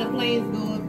how the planes go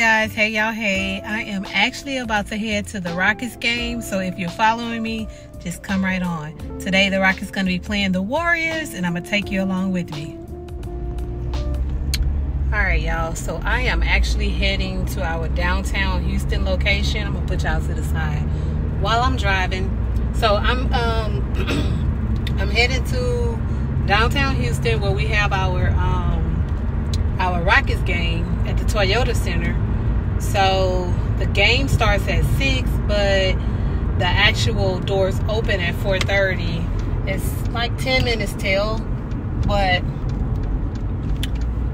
guys, hey y'all, hey. I am actually about to head to the Rockets game, so if you're following me, just come right on. Today the Rockets going to be playing the Warriors, and I'm going to take you along with me. All right, y'all, so I am actually heading to our downtown Houston location. I'm going to put y'all to the side while I'm driving. So I'm um I'm heading to downtown Houston where we have our um our Rockets game at the Toyota Center. So the game starts at six, but the actual doors open at 4:30. It's like 10 minutes till, but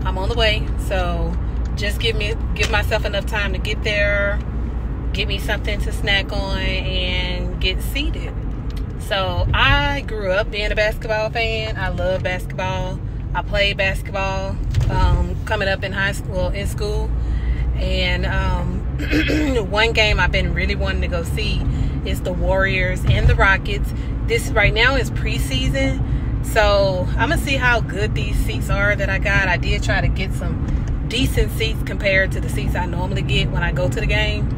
I'm on the way. So just give me give myself enough time to get there, get me something to snack on, and get seated. So I grew up being a basketball fan. I love basketball. I played basketball um, coming up in high school, in school. And um, one game I've been really wanting to go see is the Warriors and the Rockets. This right now is preseason. So I'm to see how good these seats are that I got. I did try to get some decent seats compared to the seats I normally get when I go to the game.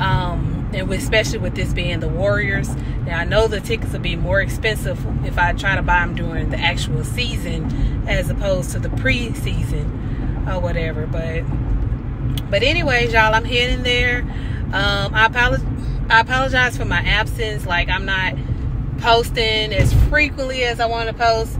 Um, and especially with this being the Warriors. Now I know the tickets will be more expensive if I try to buy them during the actual season as opposed to the preseason or whatever. But but anyways, y'all, I'm heading there. Um, I apologize. I apologize for my absence. Like I'm not posting as frequently as I want to post.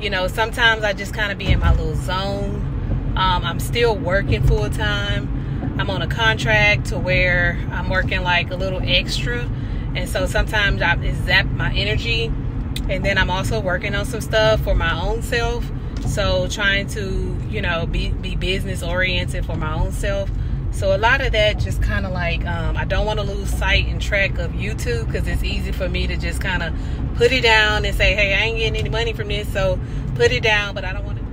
You know, sometimes I just kind of be in my little zone. Um, I'm still working full time. I'm on a contract to where I'm working like a little extra. And so sometimes I zap my energy. And then I'm also working on some stuff for my own self. So trying to, you know, be, be business oriented for my own self. So a lot of that just kind of like, um, I don't want to lose sight and track of YouTube because it's easy for me to just kind of put it down and say, hey, I ain't getting any money from this. So put it down, but I don't want to,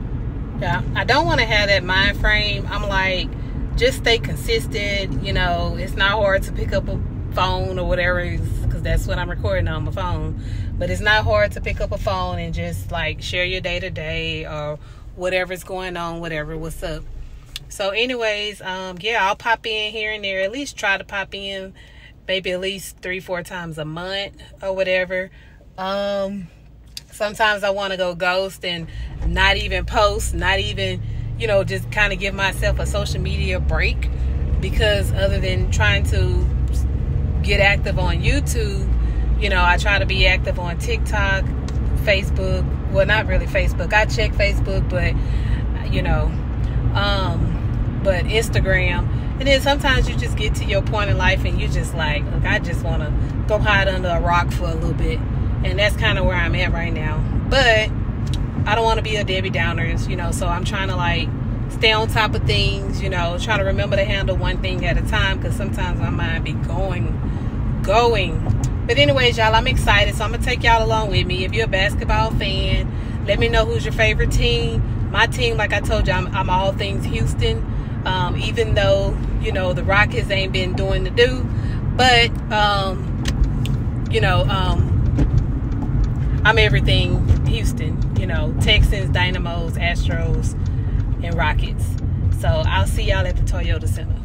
yeah, I don't want to have that mind frame. I'm like, just stay consistent. You know, it's not hard to pick up a phone or whatever because that's what I'm recording on my phone. But it's not hard to pick up a phone and just like share your day to day or whatever's going on, whatever, what's up. So, anyways, um, yeah, I'll pop in here and there. At least try to pop in, maybe at least three, four times a month or whatever. Um, sometimes I want to go ghost and not even post, not even, you know, just kind of give myself a social media break because other than trying to get active on YouTube, you know, I try to be active on TikTok, Facebook. Well, not really Facebook. I check Facebook, but you know, um, but Instagram. And then sometimes you just get to your point in life and you just like, look, I just want to go hide under a rock for a little bit. And that's kind of where I'm at right now. But I don't want to be a Debbie Downers, you know, so I'm trying to like stay on top of things, you know, trying to remember to handle one thing at a time because sometimes my mind be going, going. But anyways, y'all, I'm excited, so I'm gonna take y'all along with me. If you're a basketball fan, let me know who's your favorite team my team, like I told you, I'm, I'm all things Houston. Um, even though you know the Rockets ain't been doing the do, but um, you know um, I'm everything Houston. You know Texans, Dynamos, Astros, and Rockets. So I'll see y'all at the Toyota Center.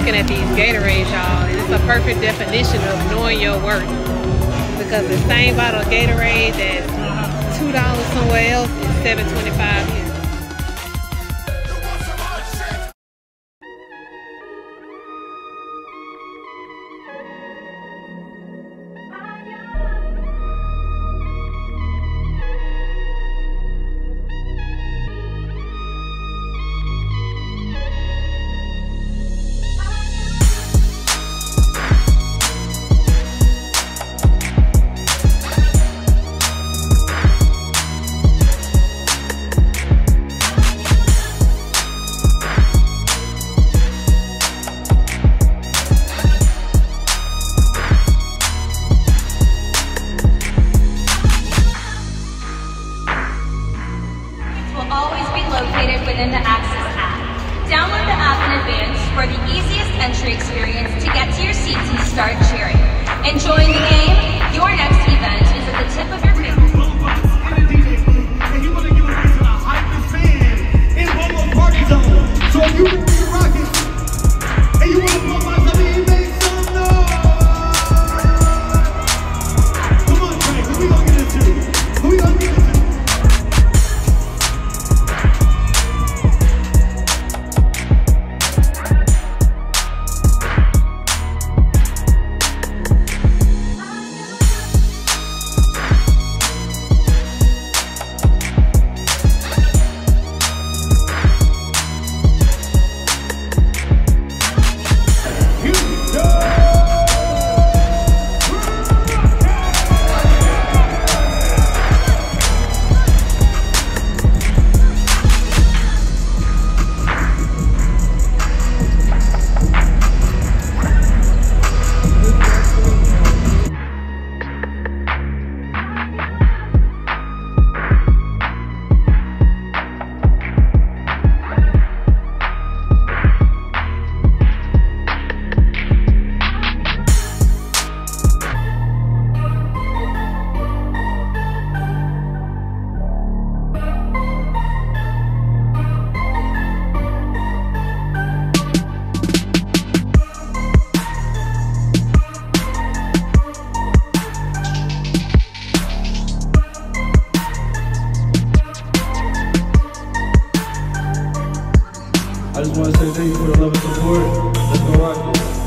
Looking at these Gatorades, y'all, it's a perfect definition of knowing your worth. Because the same bottle of Gatorade that's $2 somewhere else is $7.25 here. want to say thank you for the love and support. Let's go rock.